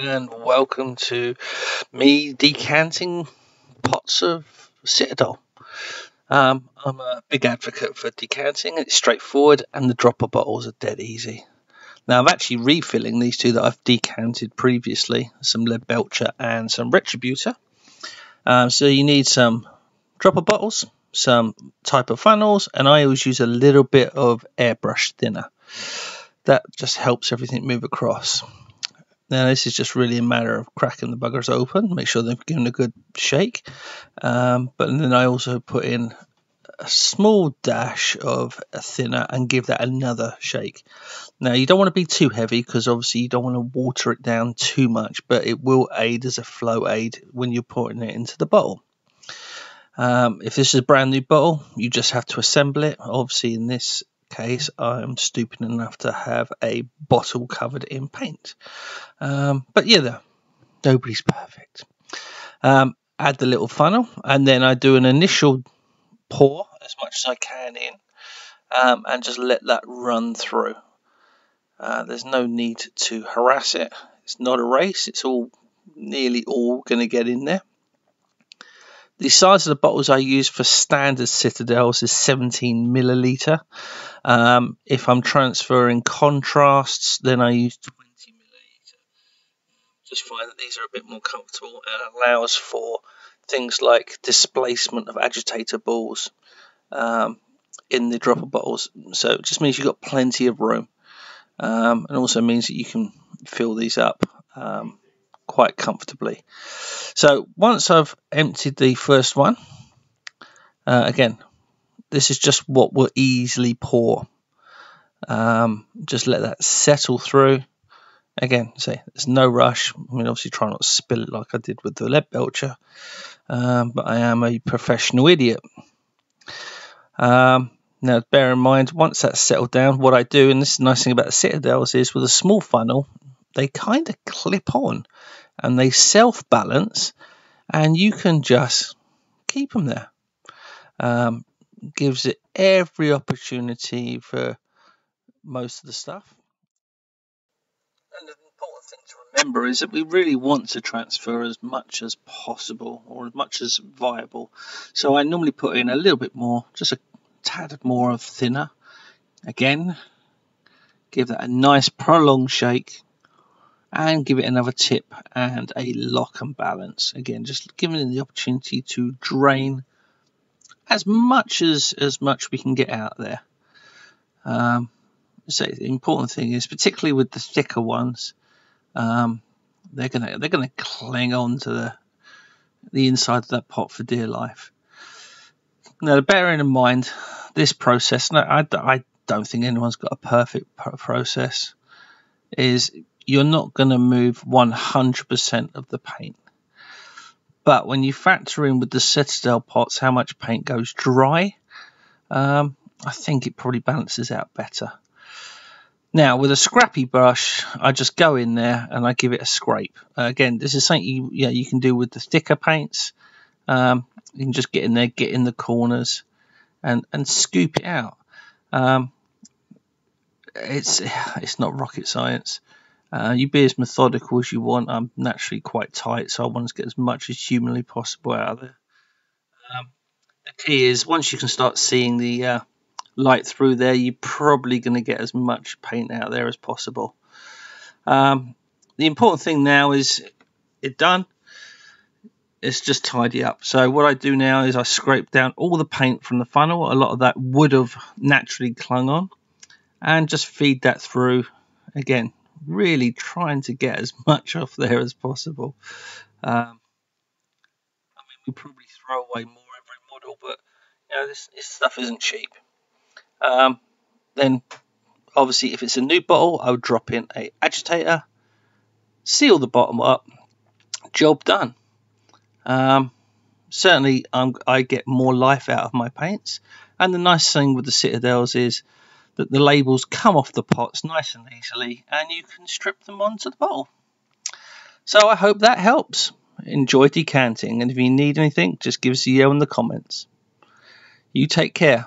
and welcome to me decanting pots of Citadel. Um, I'm a big advocate for decanting. It's straightforward, and the dropper bottles are dead easy. Now I'm actually refilling these two that I've decanted previously, some Leadbelcher and some Retributor. Um, so you need some dropper bottles, some type of funnels, and I always use a little bit of airbrush thinner. That just helps everything move across. Now this is just really a matter of cracking the buggers open, make sure they've given a good shake. Um, but then I also put in a small dash of thinner and give that another shake. Now you don't want to be too heavy because obviously you don't want to water it down too much, but it will aid as a flow aid when you're pouring it into the bottle. Um, if this is a brand new bottle, you just have to assemble it. Obviously in this case, I'm stupid enough to have a bottle covered in paint. Um, but yeah, though, nobody's perfect. Um, add the little funnel, and then I do an initial pour as much as I can in, um, and just let that run through. Uh, there's no need to harass it. It's not a race. It's all nearly all going to get in there. The size of the bottles I use for standard Citadels is 17 milliliter. Um, if I'm transferring contrasts, then I use 20 milliliter. Just find that these are a bit more comfortable and allows for things like displacement of agitator balls um, in the dropper bottles. So it just means you've got plenty of room. Um, and also means that you can fill these up um, quite comfortably. So once I've emptied the first one, uh, again, this is just what will easily pour. Um, just let that settle through. Again, say there's no rush. I mean, obviously, try not to spill it like I did with the Leadbelcher, um, but I am a professional idiot. Um, now, bear in mind, once that's settled down, what I do, and this is the nice thing about the Citadels, is with a small funnel, they kind of clip on and they self balance, and you can just keep them there. Um, gives it every opportunity for most of the stuff. And an important thing to remember is that we really want to transfer as much as possible or as much as viable. So I normally put in a little bit more, just a tad more of thinner. Again, give that a nice prolonged shake and give it another tip and a lock and balance. Again, just giving it the opportunity to drain as much as as much we can get out there. Um, so the important thing is, particularly with the thicker ones, um, they're gonna they're gonna cling on to the the inside of that pot for dear life. Now, bearing in mind this process, no, I, I don't think anyone's got a perfect process. Is you're not going to move 100% of the paint. But when you factor in with the Citadel pots how much paint goes dry, um, I think it probably balances out better. Now with a scrappy brush, I just go in there and I give it a scrape. Uh, again, this is something you, yeah, you can do with the thicker paints. Um, you can just get in there, get in the corners, and and scoop it out. Um, it's it's not rocket science. Uh, you be as methodical as you want. I'm naturally quite tight, so I want to get as much as humanly possible out of there. Um, the key is once you can start seeing the uh, light through there, you're probably going to get as much paint out there as possible. Um, the important thing now is it done. It's just tidy up. So what I do now is I scrape down all the paint from the funnel. A lot of that would have naturally clung on, and just feed that through. Again, really trying to get as much off there as possible. Um, I mean, we probably throw away more every model, but you know, this, this stuff isn't cheap. Um, then, obviously, if it's a new bottle, I would drop in a agitator, seal the bottom up, job done. Um, certainly, I'm, I get more life out of my paints. And the nice thing with the Citadels is that the labels come off the pots nice and easily and you can strip them onto the bottle. So I hope that helps. Enjoy decanting and if you need anything, just give us a yell in the comments. You take care.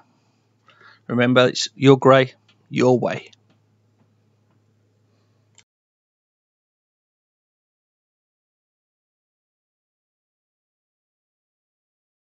Remember, it's your grey, your way.